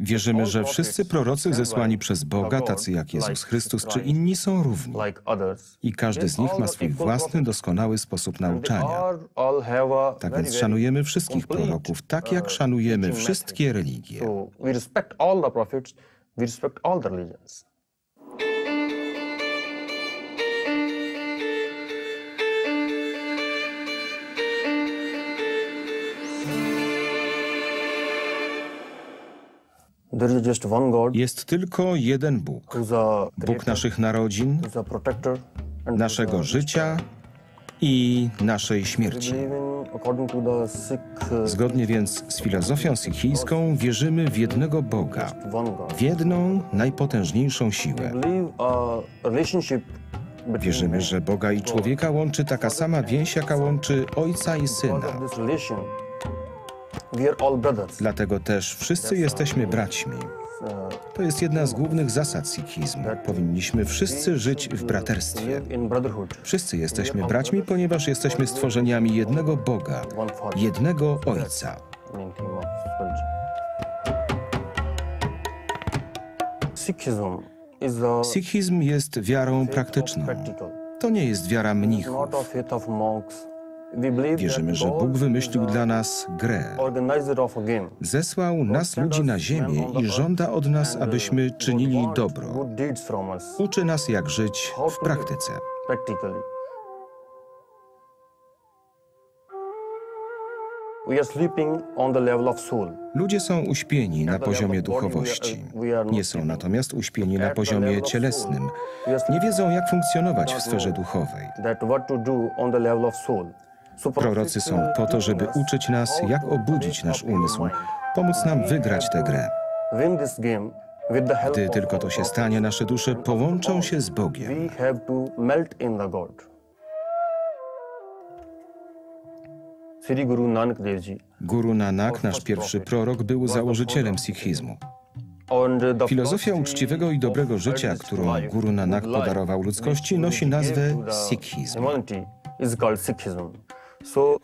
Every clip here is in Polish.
Wierzymy, że wszyscy prorocy zesłani przez Boga, tacy jak Jezus Chrystus czy inni, są równi. I każdy z nich ma swój własny, doskonały sposób nauczania. Tak więc szanujemy wszystkich proroków, tak jak szanujemy wszystkie religie. Jest tylko jeden Bóg. Bóg naszych narodzin, naszego życia i naszej śmierci. uh, Zgodnie więc z filozofią sikhijską wierzymy w jednego Boga, w jedną najpotężniejszą siłę. Between Wierzymy, że Boga i człowieka łączy taka sama więź, jaka łączy ojca i syna. Dlatego też wszyscy jesteśmy braćmi. To jest jedna z głównych zasad sikhizmu. Powinniśmy wszyscy żyć w braterstwie. Wszyscy jesteśmy braćmi, ponieważ jesteśmy stworzeniami jednego Boga, jednego Ojca. Sikhizm jest wiarą praktyczną. To nie jest wiara mnichów. Wierzymy, że Bóg wymyślił is dla nas grę. Zesłał nas ludzi na ziemię i żąda od nas, abyśmy czynili dobro. Uczy nas, jak żyć w praktyce. Ludzie są uśpieni na poziomie duchowości. Nie są natomiast uśpieni na poziomie cielesnym. Nie wiedzą, jak funkcjonować w sferze duchowej. Prorocy są po to, żeby uczyć nas, jak obudzić nasz umysł, pomóc nam wygrać tę grę. Gdy tylko to się stanie, nasze dusze połączą się z Bogiem. Guru Nanak nasz pierwszy prorok, był założycielem sikhizmu. Filozofia uczciwego i dobrego życia, którą Guru Nanak podarował ludzkości, nosi nazwę sikhizm.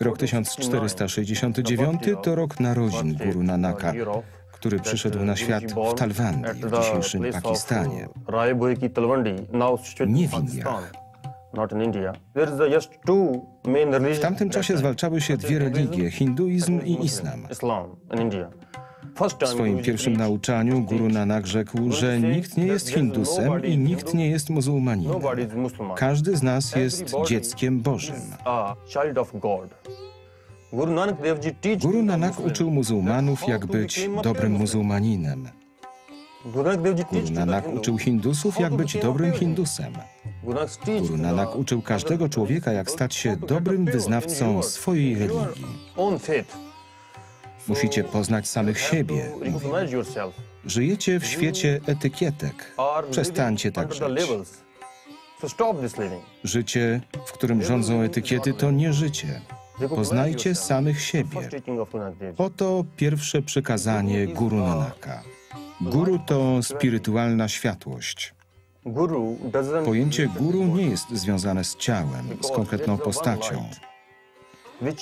Rok 1469 to rok narodzin Guru Nanaka, który przyszedł na świat w Talwandii, w dzisiejszym Pakistanie. Nie w Indiach. W tamtym czasie zwalczały się dwie religie, hinduizm i islam. W swoim pierwszym nauczaniu Guru Nanak rzekł, że nikt nie jest Hindusem i nikt nie jest muzułmaninem. Każdy z nas jest dzieckiem Bożym. Guru Nanak uczył muzułmanów, jak być dobrym muzułmaninem. Guru Nanak uczył Hindusów, jak być dobrym Hindusem. Guru Nanak uczył każdego człowieka, jak stać się dobrym wyznawcą swojej religii. Musicie poznać samych siebie. Żyjecie w świecie etykietek. Przestańcie tak żyć. Życie, w którym rządzą etykiety, to nie życie. Poznajcie samych siebie. Oto pierwsze przykazanie Guru Nanaka. Guru to spirytualna światłość. Pojęcie guru nie jest związane z ciałem, z konkretną postacią.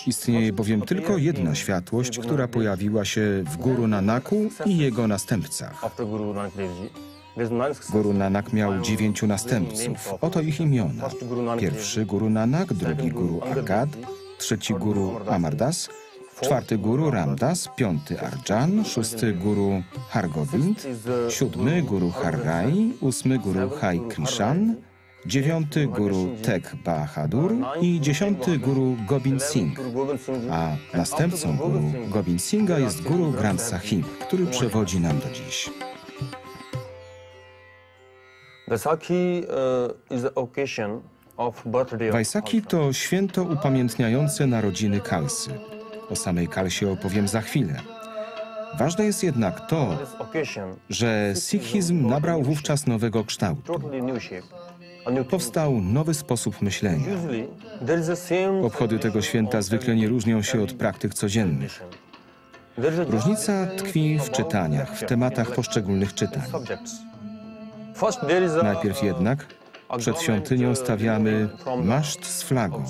Istnieje bowiem tylko jedna światłość, która pojawiła się w Guru Nanaku i jego następcach. Guru Nanak miał dziewięciu następców. Oto ich imiona. Pierwszy Guru Nanak, drugi Guru Angad, trzeci Guru Amardas, czwarty Guru Ramdas, piąty Arjan, szósty Guru Hargobind, siódmy Guru Harrai, ósmy Guru Hai Krishan, dziewiąty Guru Tek Bahadur i dziesiąty Guru Gobind Singh. A następcą Guru Gobind Singha jest Guru Granth Sahib, który przewodzi nam do dziś. Of Vaisakhi to święto upamiętniające narodziny Kalsy. O samej Kalsie opowiem za chwilę. Ważne jest jednak to, że sikhizm nabrał wówczas nowego kształtu. Powstał nowy sposób myślenia. Obchody tego święta zwykle nie różnią się od praktyk codziennych. Różnica tkwi w czytaniach, w tematach poszczególnych czytań. Najpierw jednak przed świątynią stawiamy maszt z flagą,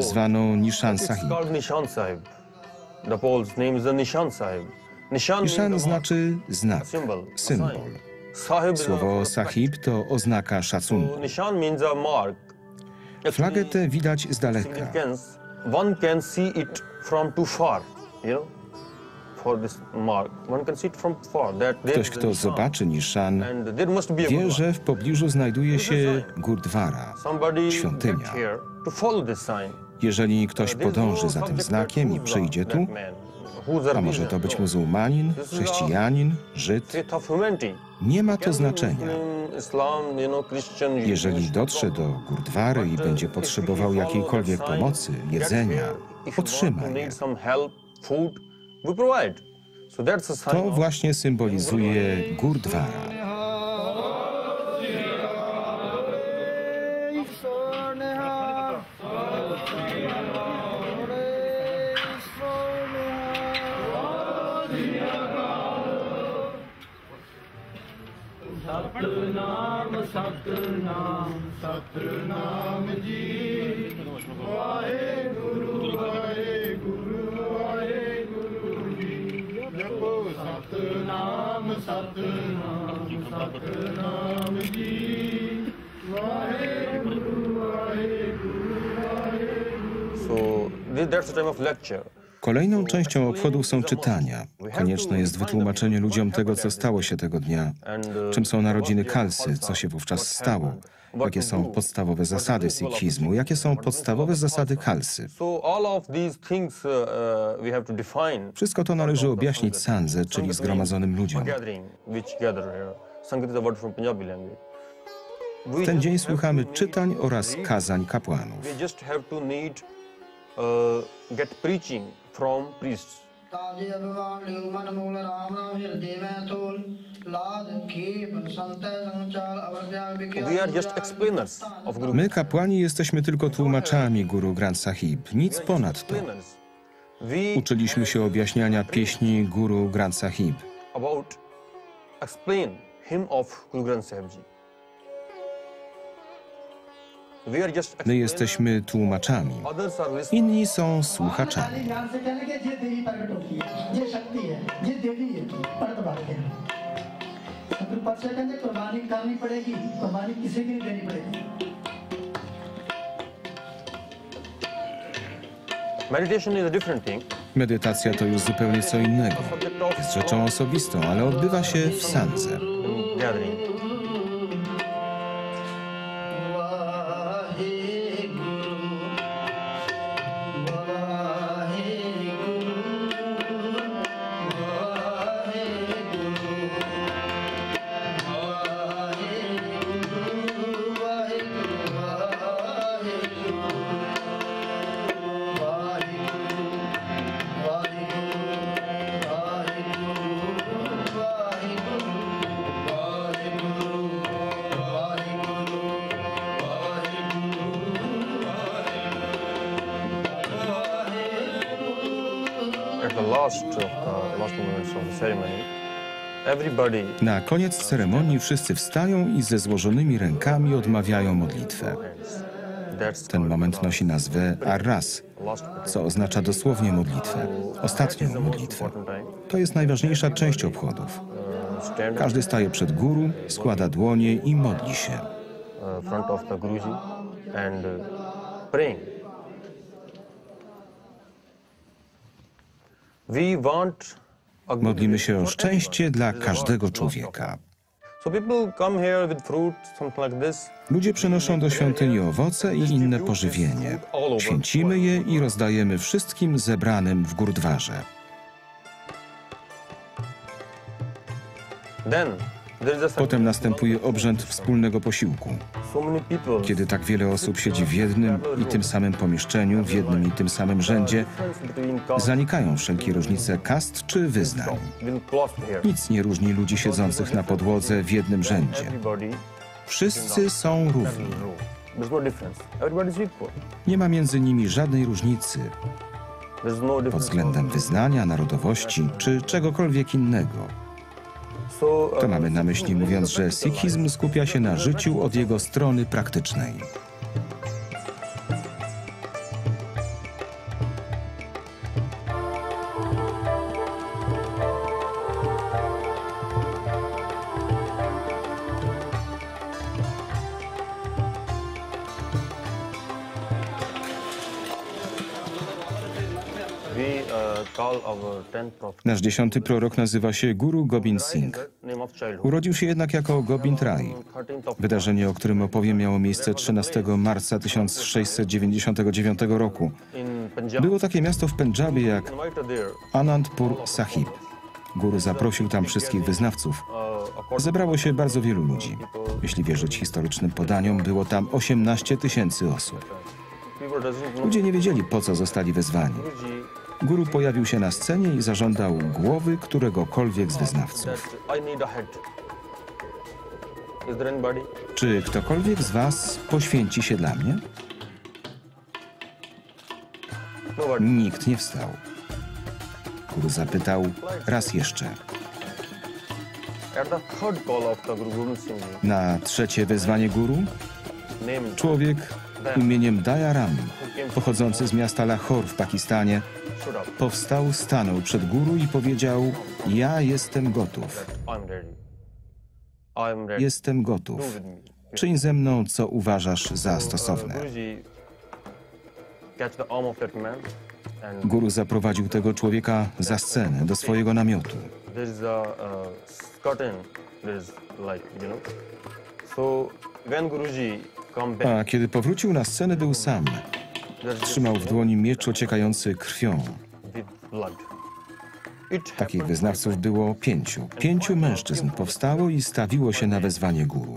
zwaną Nishan Sahib. Nishan znaczy znak, symbol, Słowo sahib to oznaka szacunku. Flagę tę widać z daleka. Ktoś, kto zobaczy Nishan, wie, że w pobliżu znajduje się Gurdwara. Świątynia. Jeżeli ktoś is podąży za tym znakiem i przyjdzie tu, a może to być muzułmanin, chrześcijanin, Żyd, nie ma to znaczenia. Jeżeli dotrze do Gurdwary i będzie potrzebował jakiejkolwiek pomocy, jedzenia, otrzyma je. To właśnie symbolizuje Gurdwara. Satnam ਸਤਨਾਮ ਸਤਨਾਮ ਜੀ ਵਾਹਿਗੁਰੂ ਵਾਹਿਗੁਰੂ ਵਾਹਿਗੁਰੂ ਜੀ ਜਪੋ ਸਤਨਾਮ ਸਤਨਾਮ ਸਤਨਾਮ ਜੀ ਵਾਹਿਗੁਰੂ Waheguru So this, that's the time of lecture. Kolejną częścią obchodów są czytania. Konieczne jest wytłumaczenie ludziom tego, co stało się tego dnia, czym są narodziny Kalsy, co się wówczas stało, jakie są podstawowe zasady sikhizmu, jakie są podstawowe zasady Kalsy. Wszystko to należy objaśnić Sandze, czyli zgromadzonym ludziom. W ten dzień słuchamy czytań oraz kazań kapłanów. Uh, get preaching from priests. My, kapłani, jesteśmy tylko tłumaczami guru Granth Sahib, nic ponadto. Uczyliśmy się objaśniania pieśni guru Granth Sahib. About explain him of Guru Granth Sahib My jesteśmy tłumaczami, inni są słuchaczami. Medytacja to już zupełnie co innego. Jest rzeczą osobistą, ale odbywa się w sandze. The last of the last moments of the ceremony, everybody Na koniec ceremonii wszyscy wstają i ze złożonymi rękami odmawiają modlitwę. Ten moment nosi nazwę Arras, co oznacza dosłownie modlitwę, ostatnią modlitwę. To jest najważniejsza część obchodów. Uh, Każdy staje przed guru, składa dłonie i modli się. uh, front of the Guruji and uh, praying. We want a good Modlimy się o szczęście dla każdego word, człowieka. Ludzie przynoszą do świątyni owoce i inne pożywienie. Święcimy je i rozdajemy wszystkim zebranym w Gurdwarze. Potem następuje obrzęd wspólnego posiłku. Kiedy tak wiele osób siedzi w jednym i tym samym pomieszczeniu, w jednym i tym samym rzędzie, zanikają wszelkie różnice kast czy wyznań. Nic nie różni ludzi siedzących na podłodze w jednym rzędzie. Wszyscy są równi. No. Nie ma między nimi żadnej różnicy no pod względem wyznania, narodowości czy czegokolwiek innego. To mamy na myśli mówiąc, że sikhizm skupia się na życiu od jego strony praktycznej. Nasz dziesiąty prorok nazywa się Guru Gobind Singh. Urodził się jednak jako Gobind Rai. 13th of Wydarzenie, o którym opowiem, miało miejsce 13 marca 1699 roku. Było takie miasto w Pendżabie jak. Anandpur Sahib. Guru zaprosił tam wszystkich wyznawców. Zebrało się bardzo wielu ludzi. Jeśli wierzyć historycznym podaniom, było tam 18 tysięcy osób. Ludzie nie wiedzieli, po co zostali wezwani. Guru pojawił się na scenie i zażądał głowy któregokolwiek z wyznawców. Czy ktokolwiek z was poświęci się dla mnie? Nikt nie wstał. Guru zapytał raz jeszcze. Na trzecie wezwanie guru człowiek imieniem Dayaram, pochodzący z miasta Lahore w Pakistanie, powstał, stanął przed guru i powiedział: Ja jestem gotów. Jestem gotów. Czyń ze mną, co uważasz za stosowne. Guru zaprowadził tego człowieka za scenę, do swojego namiotu. uh. So when Guruji A kiedy powrócił na scenę, był sam. Trzymał w dłoni miecz ociekający krwią. Takich wyznawców było pięciu. Pięciu mężczyzn powstało i stawiło się na wezwanie guru.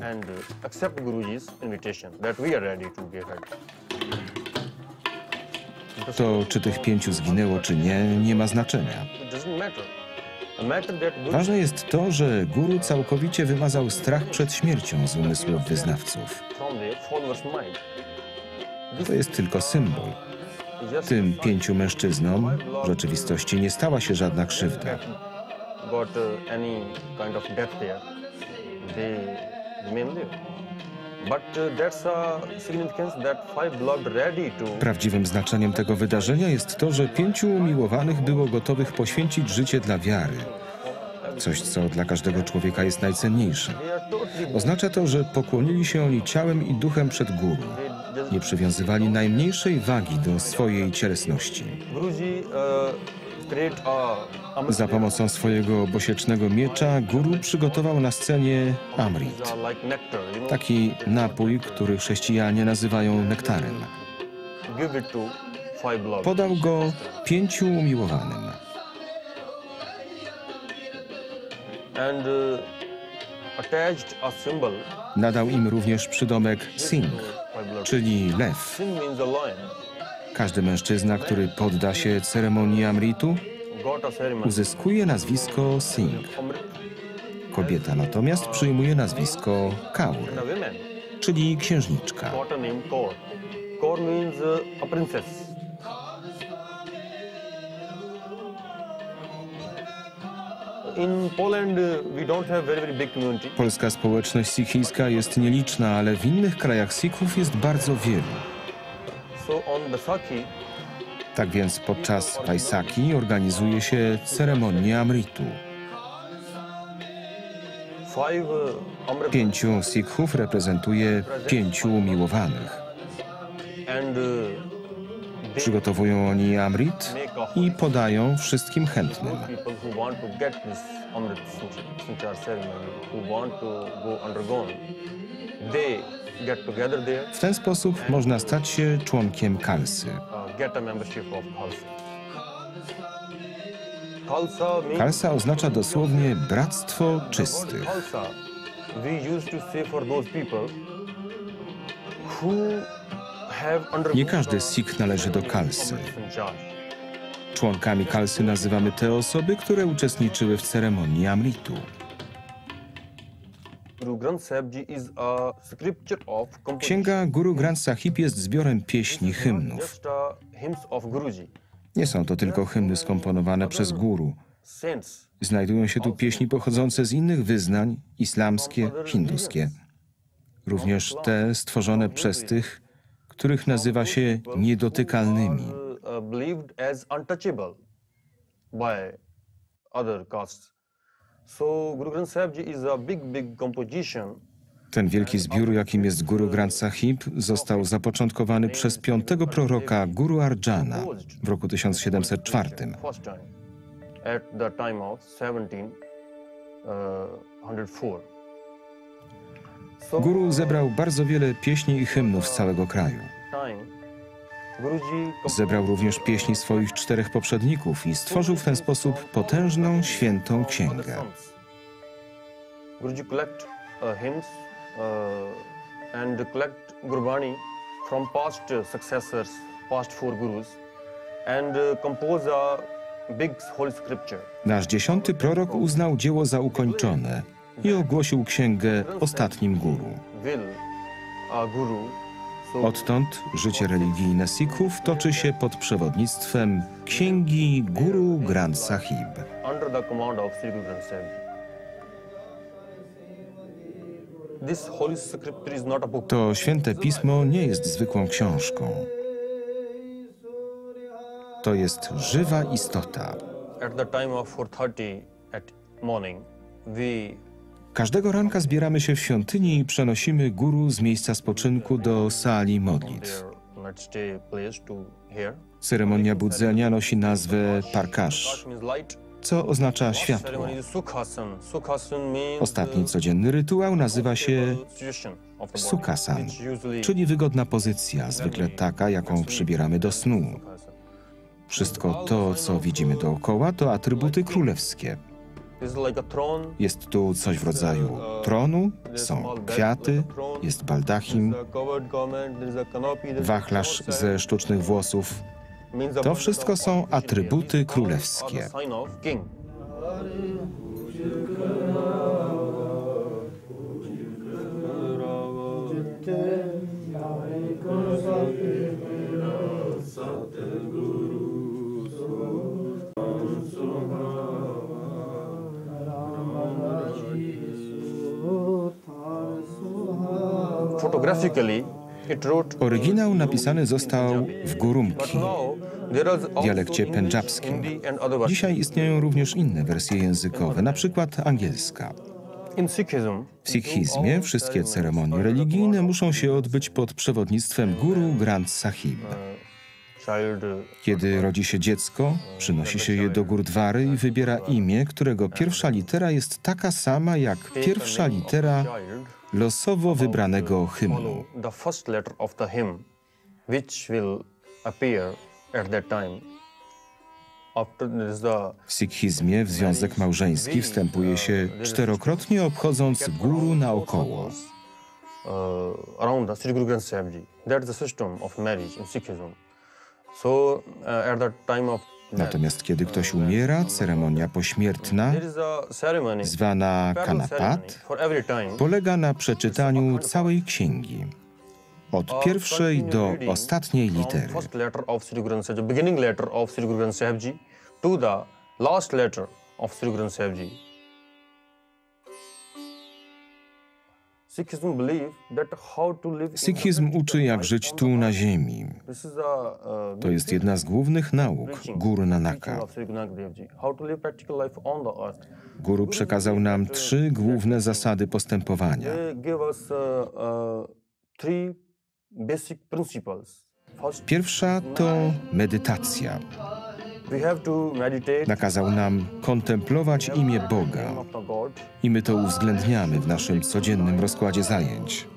To, czy tych pięciu zginęło, czy nie, nie ma znaczenia. Ważne jest to, że guru całkowicie wymazał strach przed śmiercią z umysłów wyznawców. To jest tylko symbol. Tym pięciu mężczyznom w rzeczywistości nie stała się żadna krzywda. got any kind of death there, they. Prawdziwym znaczeniem tego wydarzenia jest to, że pięciu umiłowanych było gotowych poświęcić życie dla wiary. Coś, co dla każdego człowieka jest najcenniejsze. Oznacza to, że pokłonili się oni ciałem i duchem przed just Nie przywiązywali najmniejszej wagi do swojej cielesności. Za pomocą swojego bosiecznego miecza guru przygotował na scenie Amrit. Taki napój, który chrześcijanie nazywają nektarem. Podał go pięciu umiłowanym. uh. Nadał im również przydomek Singh, czyli lew. Każdy mężczyzna, który podda się ceremonii Amritu, uzyskuje nazwisko Singh. Kobieta natomiast przyjmuje nazwisko Kaur, czyli księżniczka. Polska społeczność sikhijska jest nieliczna, ale w innych krajach Sikhów jest bardzo wielu. Tak więc podczas Baisaki organizuje się ceremonię Amritu. Amrit Pięciu Sikhów reprezentuje pięciu umiłowanych. uh, Przygotowują oni Amrit i podają wszystkim chętnym. they W ten sposób można stać się członkiem Kalsy. uh, Kalsa oznacza dosłownie bractwo czystych. Nie każdy Sikh należy do Kalsy. Członkami Kalsy nazywamy te osoby, które uczestniczyły w ceremonii Amritu. Księga Guru Granth Sahib jest zbiorem pieśni, hymnów. Uh. Nie są to tylko hymny skomponowane przez guru. Znajdują się tu pieśni pochodzące z innych wyznań, islamskie, hinduskie. Również te stworzone przez tych, których nazywa się niedotykalnymi. uh, believed as untouchable by other castes. Ten wielki zbiór, jakim jest Guru Granth Sahib, został zapoczątkowany przez piątego proroka Guru Arjana w roku 1704. First time, at the time of 1704. So, Guru zebrał bardzo wiele pieśni i hymnów z całego kraju. Zebrał również pieśni swoich czterech poprzedników i stworzył w ten sposób potężną, świętą księgę. Guruji collect uh, hymns uh, and collect Gurbani from past uh, successors, past four gurus, and uh, compose a big holy scripture. Nasz dziesiąty prorok uznał dzieło za ukończone i ogłosił księgę ostatnim guru. Will a guru. Odtąd życie religijne Sikhów toczy się pod przewodnictwem księgi Guru Granth Sahib. To święte pismo nie jest zwykłą książką. To jest żywa istota. At the time of 4:30 at morning, we Każdego ranka zbieramy się w świątyni i przenosimy guru z miejsca spoczynku do sali modlitw. Ceremonia budzenia nosi nazwę Parkash, co oznacza światło. Ostatni codzienny rytuał nazywa się Sukhasan, czyli wygodna pozycja, zwykle taka, jaką przybieramy do snu. Wszystko to, co widzimy dookoła, to atrybuty królewskie. Jest tu coś w rodzaju tronu, są kwiaty, jest baldachim, a wachlarz ze sztucznych włosów. To wszystko są atrybuty królewskie. Oryginał napisany został w Gurumki, dialekcie pendżabskim. Dzisiaj istnieją również inne wersje językowe, na przykład angielska. W sikhizmie wszystkie ceremonie religijne muszą się odbyć pod przewodnictwem Guru Granth Sahib. child uh, Kiedy rodzi się dziecko, przynosi się je do Gurdwary i wybiera imię, którego pierwsza litera jest taka sama jak pierwsza litera losowo wybranego hymnu. that W sikhizmie w związek małżeński wstępuje się czterokrotnie obchodząc guru naokoło. uh, the system of marriage in Sikhism. So uh, at the time of Natomiast kiedy ktoś umiera, ceremonia pośmiertna, zwana kanapat, polega na przeczytaniu całej księgi. Od pierwszej do ostatniej litery. To the last letter of Sri Granth Sahib Ji. Sikhizm uczy, jak żyć tu na ziemi. Uh, To jest jedna z głównych nauk Guru Nanaka. Guru przekazał nam trzy główne zasady postępowania. Uh, uh, Pierwsza to medytacja. Nakazał nam kontemplować imię Boga i my to uwzględniamy w naszym codziennym rozkładzie zajęć.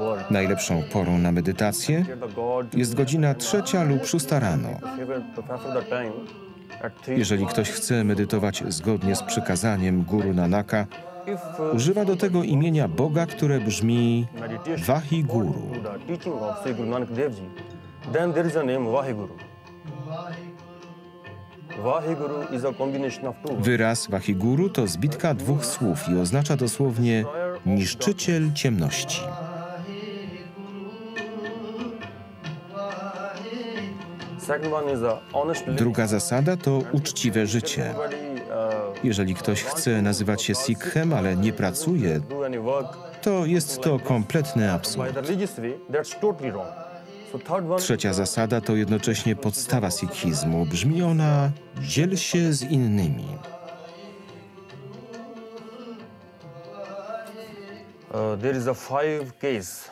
uh. Najlepszą porą na medytację jest godzina trzecia lub szósta rano. Jeżeli ktoś chce medytować zgodnie z przykazaniem Guru Nanaka, uh, używa do tego imienia Boga, które brzmi Sri Guru then there is a name Vahiguru. Vahiguru is a combination of two. Wyraz Vahiguru to zbitka dwóch słów i oznacza dosłownie niszczyciel ciemności. Druga zasada to uczciwe życie. Jeżeli ktoś chce nazywać się Sikhem, ale nie pracuje, to jest to kompletny absurd. Trzecia zasada to jednocześnie podstawa sikhizmu. Brzmi ona dziel się z innymi. Case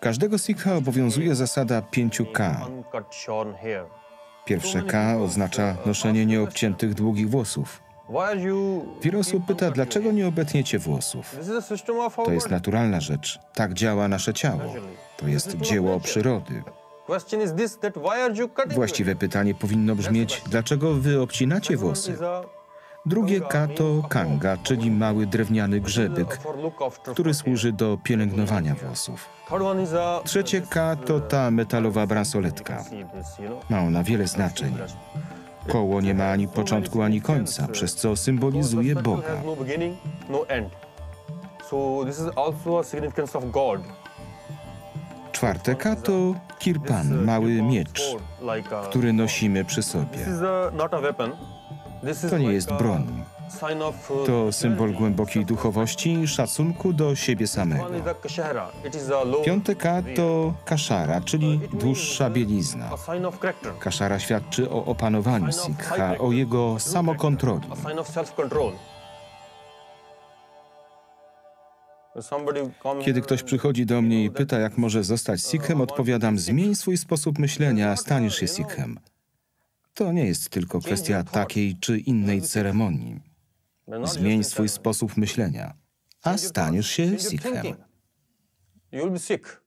Każdego Sikha obowiązuje zasada pięciu K. uncut shorn hair. Pierwsze K oznacza noszenie nieobciętych długich włosów. Wiele osób pyta, dlaczego nie obetniecie włosów? To jest naturalna rzecz. Tak działa nasze ciało. To jest dzieło przyrody. Właściwe pytanie powinno brzmieć, dlaczego wy obcinacie włosy? Drugie K to kanga, czyli mały drewniany grzebyk, który służy do pielęgnowania włosów. Trzecie K to ta metalowa bransoletka. Know. Ma ona wiele znaczeń. Koło nie ma ani początku, ani końca, przez co symbolizuje Boga. has beginning, end. So this is also a significance of God. Czwarte K to kirpan, mały miecz, a, który nosimy przy sobie. is To nie jest broń. Uh, To symbol głębokiej duchowości i szacunku do siebie samego. Piąte K to kaszara, czyli dłuższa bielizna. Kaszara świadczy o opanowaniu Sikha, o jego samokontroli. Kiedy ktoś przychodzi do mnie i pyta, jak może zostać Sikhem, odpowiadam: zmień swój sposób myślenia, a staniesz się Sikhem. To nie jest tylko kwestia takiej czy innej ceremonii. Zmień swój sposób myślenia, a staniesz się Sikhem. thinking. You will be sick.